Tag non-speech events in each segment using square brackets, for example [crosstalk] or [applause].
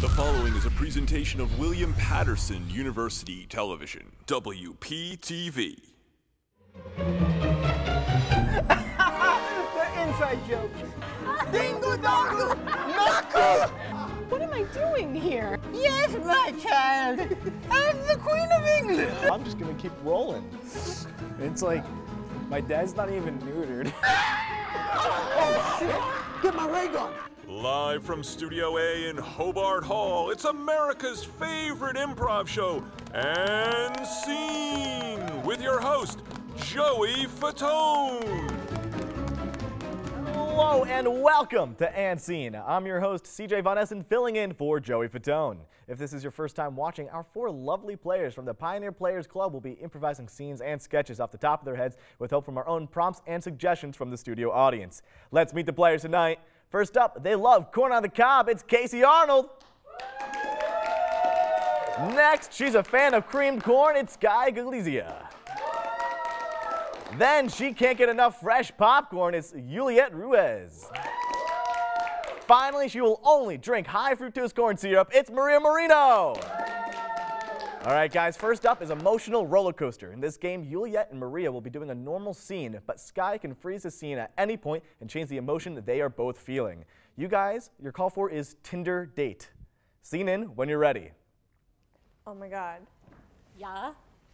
The following is a presentation of William Paterson University Television, WPTV. [laughs] the inside joke. Dingle dongle, knuckle. What am I doing here? Yes, my child. I'm the Queen of England. I'm just gonna keep rolling. It's like my dad's not even neutered. [laughs] Oh, shit. Get my ray gun. Live from Studio A in Hobart Hall, it's America's favorite improv show, and Scene, with your host, Joey Fatone. Hello and welcome to And Scene. I'm your host, CJ Von Essen, filling in for Joey Fatone. If this is your first time watching, our four lovely players from the Pioneer Players Club will be improvising scenes and sketches off the top of their heads with help from our own prompts and suggestions from the studio audience. Let's meet the players tonight. First up, they love corn on the cob. It's Kasey Arnold. Next, she's a fan of creamed corn. It's Skye Gugliuzza. Then she can't get enough fresh popcorn. It's Yulliet Ruiz. Finally, she will only drink high fructose corn syrup. It's Maria Moreno. All right, guys, first up is Emotional Roller Coaster. In this game, Yulliet and Maria will be doing a normal scene, but Skye can freeze the scene at any point and change the emotion that they are both feeling. You guys, your call for is Tinder Date. Scene in when you're ready. Oh my god. Yeah.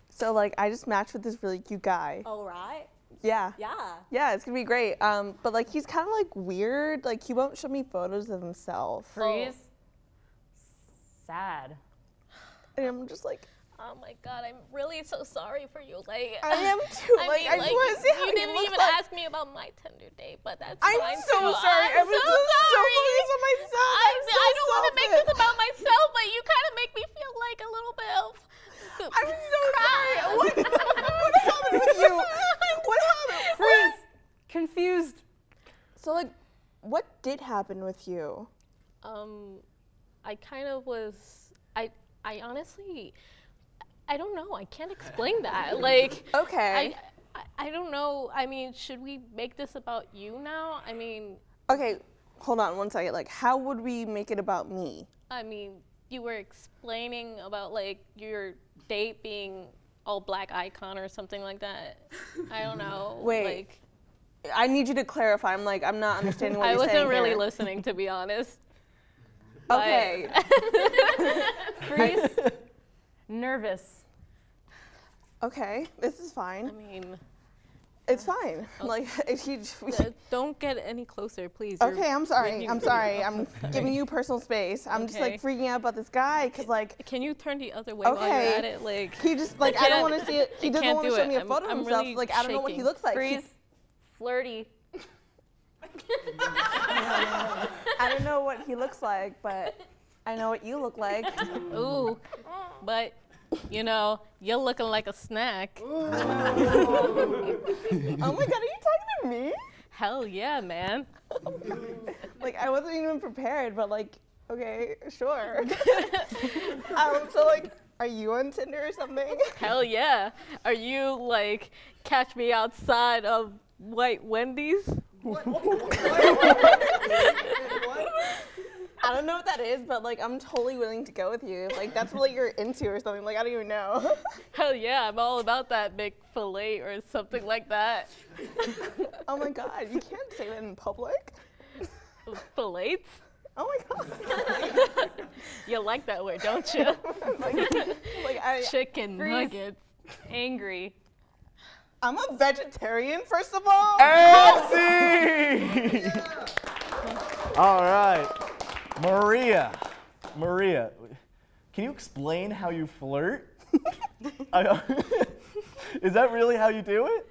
So like I just matched with this really cute guy. All right. Yeah. Yeah. Yeah, it's gonna be great. Um, but like he's kind of like weird. Like he won't show me photos of himself. Freeze. Sad. And I'm just like, Oh my god, I'm really so sorry for you. Like I am [laughs] too. I like mean, I like, just want to see how you didn't looks even like. ask me about my Tinder date, but that's I'm fine so too. sorry. I'm I was so so sorry. focused on myself. I, I'm so I don't want to make this about myself, but you kind of make me feel like a little bit of. [laughs] I'm so sorry. What, [laughs] what happened with you? What happened? Freeze! Confused. So like, what did happen with you? Um, I kind of was. I I honestly, I don't know. I can't explain that. [laughs] Like. Okay. I, I, I don't know. I mean, should we make this about you now? I mean, okay, hold on one second. Like, how would we make it about me? I mean, you were explaining about like your date being all black icon or something like that. I don't know. [laughs] Wait, Like, I need you to clarify. I'm like, I'm not understanding what [laughs] I you're saying. I wasn't really here. listening, to be honest. Okay. [laughs] [laughs] Freeze. [laughs] Nervous. okay, this is fine. I mean, It's fine. Like, if you, uh, don't get any closer, please. You're okay, I'm sorry. I'm sorry. I'm giving you personal space. I'm just like freaking out about this guy because like Can you turn the other way while you're Okay. at it? Like, he just like I, don't want to see it. He doesn't want to do show it. me a I'm- photo of I'm himself. really like I don't know what he looks like. Freeze. He- Flirty. [laughs] I don't know what he looks like, but I know what you look like. [laughs] ooh, but you know, you're looking like a snack. [laughs] oh my god, are you talking to me? Hell yeah, man. Like I wasn't even prepared, but like okay, sure. um, so like, are you on Tinder or something? Hell yeah. Are you like catch me outside of White Wendy's? I don't know what that is, but like I'm totally willing to go with you. Like that's what you're into or something. Like I don't even know. Hell yeah, I'm all about that big fillet or something like that. [laughs] oh my god, you can't say that in public. Fillets? Oh my god. [laughs] You like that word, don't you? [laughs] like, like I, Chicken Freeze. nuggets. Angry. I'm a vegetarian, first of all. And scene! [laughs] All right. Maria. Maria, can you explain how you flirt? [laughs] Is that really how you do it?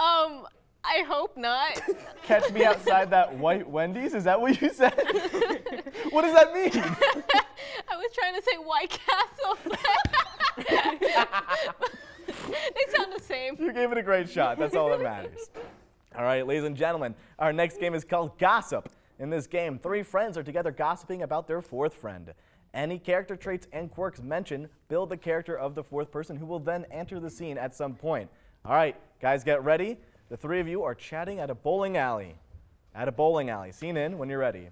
Um, I hope not. Catch me outside that white Wendy's? Is that what you said? [laughs] what does that mean? I was trying to say White Castle. they sound the same. You gave it a great shot. That's all that matters. [laughs] All right, ladies and gentlemen, our next game is called Gossip. In this game, three friends are together gossiping about their fourth friend. Any character traits and quirks mentioned build the character of the fourth person who will then enter the scene at some point. All right, guys, get ready. The three of you are chatting at a bowling alley. At a bowling alley. Scene in when you're ready.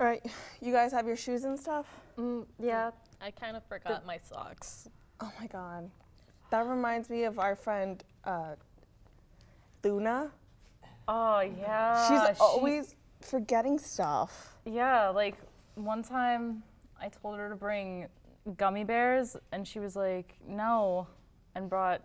All right, you guys have your shoes and stuff? Mm, yeah. I kind of forgot my socks. Oh my god. That reminds me of our friend uh, Luna. Oh yeah. She's she- always forgetting stuff. Yeah, like one time I told her to bring gummy bears, and she was like, no, and brought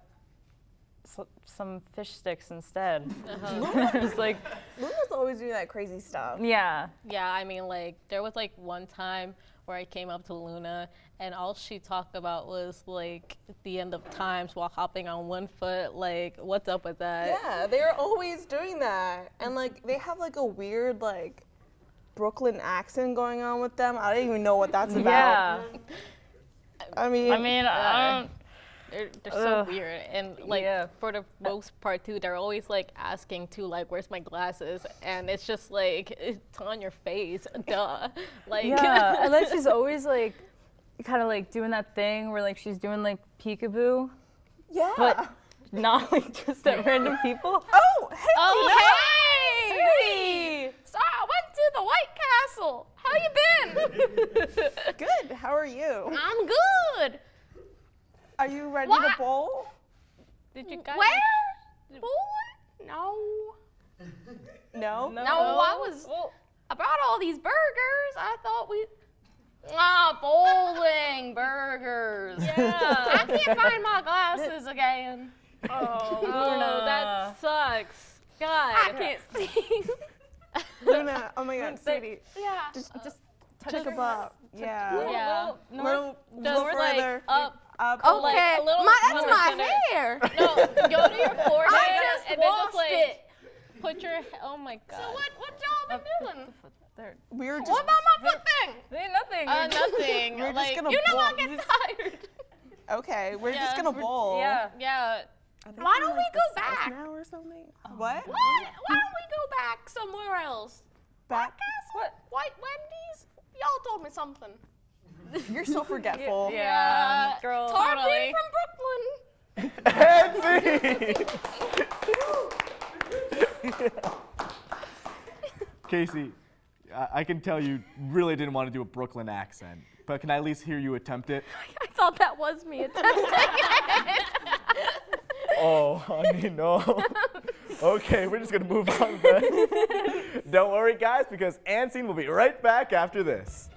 some fish sticks instead. Uh-huh. [laughs] I was like, Luna's always doing that crazy stuff. yeah. Yeah, I mean, like, there was like one time where I came up to Luna and all she talked about was like the end of times while hopping on one foot. Like, what's up with that? Yeah, they're always doing that. And like they have like a weird like Brooklyn accent going on with them. I don't even know what that's about. Yeah. [laughs] I mean, I mean, I don't. They're, they're so weird. And like, Yeah. for the most part, too, they're always like asking, too, like, where's my glasses? And it's just like, it's on your face. [laughs] Duh. Like, Yeah, [laughs] and then she's always like, kind of like doing that thing where like she's doing like peekaboo, yeah. but not [laughs] like just at random people. oh, hey, Oh, hey! So I went to the White Castle. How you been? good. How are you? I'm good. Are you ready What? to bowl? Did you guys? Where? Boy? No. No. No, I was. I brought all these burgers. I thought we. Ah, bowling burgers. Yeah. I can't find my glasses again. Oh, [laughs] Luna. that sucks. God. I can't [laughs] see. Luna. Oh my God, [laughs] sweetie. yeah. Just, Just take a bow. Yeah. Yeah. Little, Just little like further. up. Up. Oh, like a little that's my center. hair. [laughs] No, go to your [laughs] forehead I just and then just like it. put your. Oh my god. So what? What y'all been doing? there. We were just. What about my foot thing? Ain't nothing. Uh, nothing. [laughs] We're just gonna you know I get tired. Okay, we're Yeah, just gonna we're- bowl. Yeah. Yeah. I think Why don't we go back? now or something? What? What? Why don't we go back somewhere else? Back? What? White Wendy's? Y'all told me something. You're so forgetful. Yeah, girl. Tarpon Totally. from Brooklyn. Nancy! [laughs] Kasey, I, I can tell you really didn't want to do a Brooklyn accent, but can I at least hear you attempt it? [laughs] I thought that was me attempting it. [laughs] Oh, honey, no. okay, we're just gonna move on then. Don't worry, guys, because And Scene will be right back after this.